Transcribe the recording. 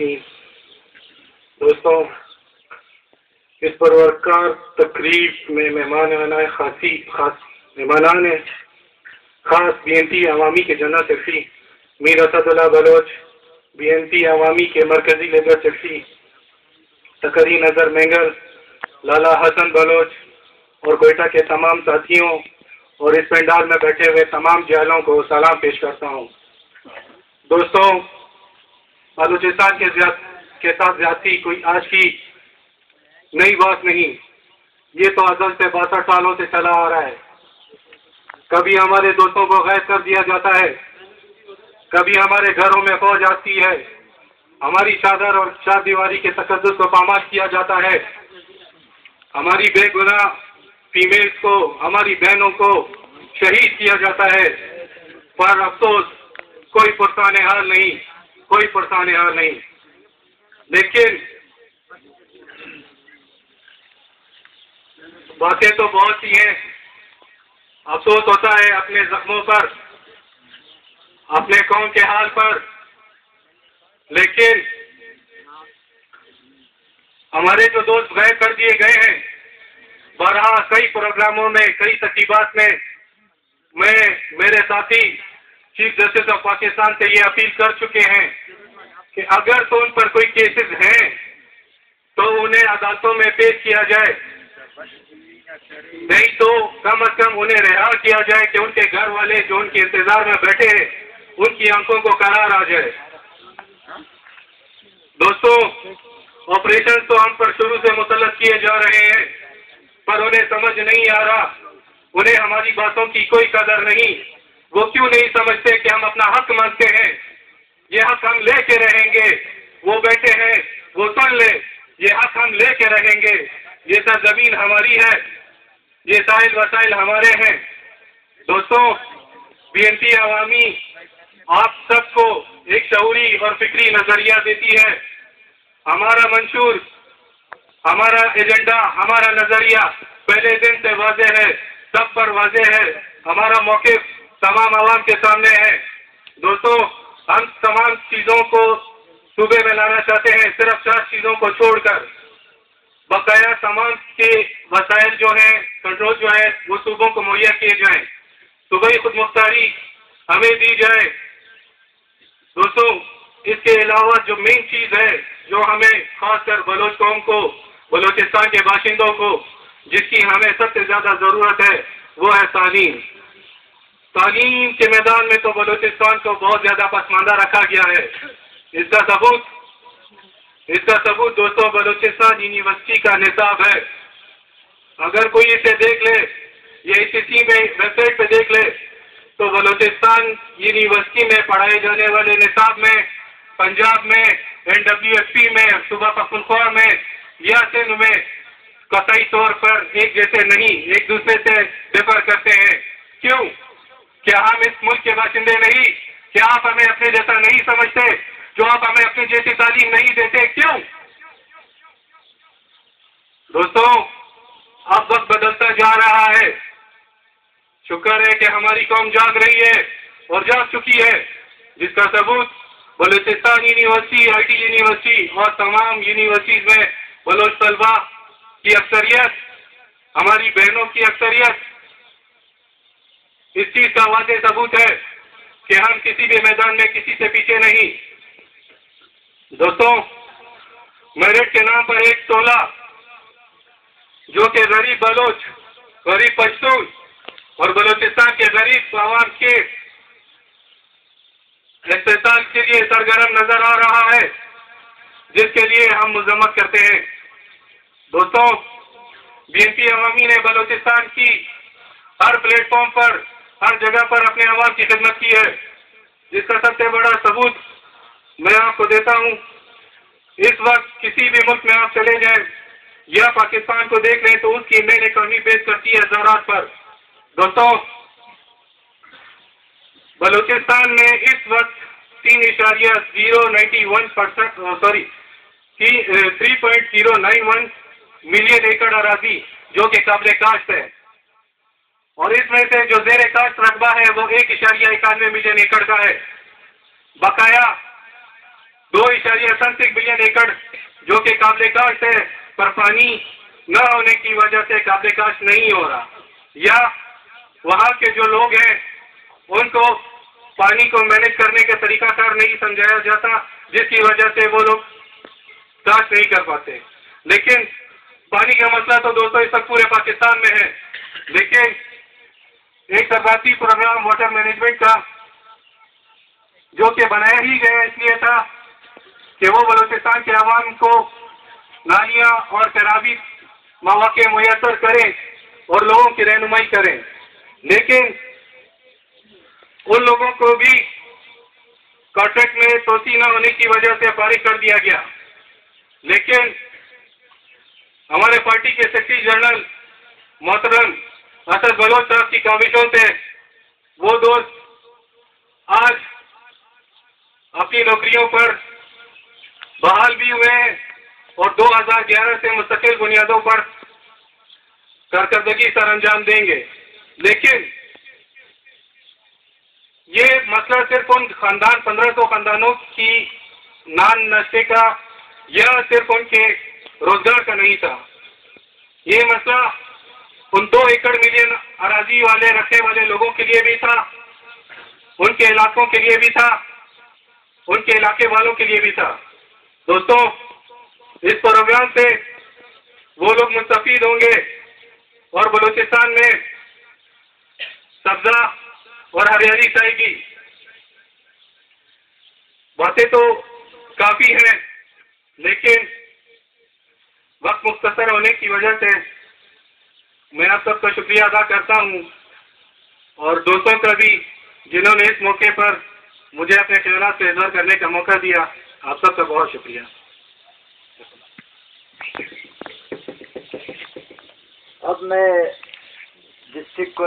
दोस्तों, इस परवरकार तकरीब में मेहमान आना खासी, खास मेहमान है। खास बी एन टी अवामी के जना secretary Mir Asadullah Baloch B N T अवामी के मरकजी लेबर सेक्रेटरी तकरी नज़र मेंगल, लाला हसन बलोच और कोयटा के तमाम साथियों और इस पंडाल में बैठे हुए तमाम जयालों को सलाम पेश करता हूँ। दोस्तों बलूचिस्तान के के साथ ज़्यादा कोई आज की नई बात नहीं। ये तो अजल से बासठ सालों से चला आ रहा है। कभी हमारे दोस्तों को गैर कर दिया जाता है। कभी हमारे घरों में फौज आती है। हमारी चादर और चार दीवारी के तकदस को पामाश किया जाता है। हमारी बेगुना फीमेल्स को, हमारी बहनों को शहीद किया जाता है। पर अफसोस, कोई पुरसान हाल नहीं। कोई पुरसान हाल नहीं। लेकिन बातें तो बहुत ही हैं। अफसोस होता है अपने जख्मों पर, अपने कौम के हाल पर। लेकिन हमारे जो दोस्त गए, कर दिए गए हैं, बारह कई प्रोग्रामों में, कई तकीबात में, मैं, मेरे साथी, चीफ जस्टिस ऑफ़ पाकिस्तान से ये अपील कर चुके हैं। कि अगर तो उन पर कोई केसेस हैं तो उन्हें अदालतों में पेश किया जाए। नहीं तो कम अज कम उन्हें रिहा किया जाए कि उनके घर वाले जो उनके इंतज़ार में बैठे हैं, उनकी आँखों को करार आ जाए। दोस्तों ऑपरेशन तो हम पर शुरू से मुसलत किए जा रहे हैं, पर उन्हें समझ नहीं आ रहा। उन्हें हमारी बातों की कोई कदर नहीं। वो क्यों नहीं समझते कि हम अपना हक मांगते हैं? ये हक हम लेके रहेंगे। वो बैठे हैं, वो सुन ले। ये हक हम ले लेके रहेंगे। ये सर ज़मीन हमारी है। ये साइल वसाइल हमारे हैं। दोस्तों, बीएनपी अवामी आप सबको एक शौरी और फिक्री नज़रिया देती है। हमारा मंशूर, हमारा एजेंडा, हमारा नज़रिया पहले दिन से वाजे है, सब पर वाजे है। हमारा मौके तमाम आवाम के सामने है। दोस्तों हम तमाम चीज़ों को सूबे में लाना चाहते हैं, सिर्फ़ चार चीज़ों को छोड़कर। बकाया तमाम के वसायल जो हैं कंट्रोल जो है, वो सूबों को मुहैया किए जाएँ। सुबह खुद मुख्तारी हमें दी जाए। दोस्तों, इसके अलावा जो मेन चीज़ है, जो हमें खासकर बलोच कौम को, बलोचिस्तान के बाशिंदों को, जिसकी हमें सबसे ज़्यादा ज़रूरत है, वो है तालीम। तालीम के मैदान में तो बलोचिस्तान को बहुत ज़्यादा पसमानदा रखा गया है। इसका सबूत इसका सबूत दोस्तों, बलूचिस्तान यूनिवर्सिटी का निसाब है। अगर कोई इसे देख ले, या इसी में वेबसाइट पे देख ले तो बलूचिस्तान यूनिवर्सिटी में पढ़ाए जाने वाले निसाब में, पंजाब में एन डब्ल्यू एस पी में, सुबह पखनख्वा में, या सिंध में कतई तौर पर एक जैसे नहीं, एक दूसरे से डिफर करते हैं। क्या हम इस मुल्क के बाशिंदे नहीं? क्या आप हमें अपने जैसा नहीं समझते? जो आप हमें अपनी जैसी तालीम नहीं देते, क्यों? दोस्तों, अब वक्त बदलता जा रहा है। शुक्र है कि हमारी कौम जाग रही है और जाग चुकी है, जिसका सबूत बलूचिस्तान यूनिवर्सिटी, आईटी यूनिवर्सिटी और तमाम यूनिवर्सिटीज में बलोच तलबा की अक्सरियत, हमारी बहनों की अक्सरियत इस चीज़ का वादे सबूत है कि हम किसी भी मैदान में किसी से पीछे नहीं। दोस्तों मेरिट के नाम पर एक टोला, जो कि गरीब बलोच, गरीब पश्तून और बलोचिस्तान के गरीब आवाम के इस्तेसाल के लिए सरगर्म नज़र आ रहा है, जिसके लिए हम मजम्मत करते हैं। दोस्तों बीएनपी अवामी ने बलोचिस्तान की हर प्लेटफॉर्म पर हर जगह पर अपने आवाम की खिदमत की है। जिसका सबसे बड़ा सबूत मैं आपको देता हूँ, इस वक्त किसी भी मुल्क में आप चले जाएँ या पाकिस्तान को देख लें तो उसकी मेन इकोनॉमी बेस करती है ज़रात पर। दोस्तों, बलूचिस्तान में इस वक्त तीन इशारिया zero ninety one percent sorry three point zero nine one million एकड़ अराजी जो कि काबिल काश्त है। और इसमें से जो जेर काश्त रकबा है, वो एक इशारिया इक्यानवे मिलियन एकड़ का है। बकाया दो इशारिया सड़सठ बिलियन एकड़, जो कि काबिल काश है, पर पानी न होने की वजह से काबिल काश नहीं हो रहा। या वहाँ के जो लोग हैं, उनको पानी को मैनेज करने का तरीकाकार नहीं समझाया जाता, जिसकी वजह से वो लोग काश नहीं कर पाते। लेकिन पानी का मसला तो दोस्तों इस वक्त पूरे पाकिस्तान में है। लेकिन एक सरकारी प्रोग्राम वाटर मैनेजमेंट का, जो कि बनाया ही गया इसलिए था कि वो बलोचिस्तान के अवाम को नालियाँ और शराबी मौके मैसर करें और लोगों की रहनुमाई करें। लेकिन उन लोगों को भी कॉन्ट्रैक्ट में तोसी न होने की वजह से फारिग कर दिया गया। लेकिन हमारे पार्टी के सेक्रेटरी जनरल मोहतरम असद बलोच साहब की काविशों से वो दोस्त आज अपनी नौकरियों पर बहाल भी हुए हैं और 2011 से मुस्तकिल बुनियादों पर कारकर्दगी सर अंजाम देंगे। लेकिन ये मसला सिर्फ़ उन खानदान, पंद्रह सौ खानदानों की नान नशे का या सिर्फ़ उनके रोज़गार का नहीं था। ये मसला उन दो एकड़ मिलियन अराजी वाले रखने वाले लोगों के लिए भी था, उनके इलाकों के लिए भी था, उनके इलाके वालों के लिए भी था। दोस्तों, इस प्रोग्राम से वो लोग मुस्तफ़ होंगे और बलूचिस्तान में सब्जा और हरियाली छाएगी। बातें तो काफ़ी हैं, लेकिन वक्त मुख्तसर होने की वजह से मैं आप सबका शुक्रिया अदा करता हूँ। और दोस्तों का भी जिन्होंने इस मौके पर मुझे अपने ख्याल से इजहार करने का मौका दिया, आप सबका बहुत शुक्रिया। अब मैं डिस्ट्रिक्ट को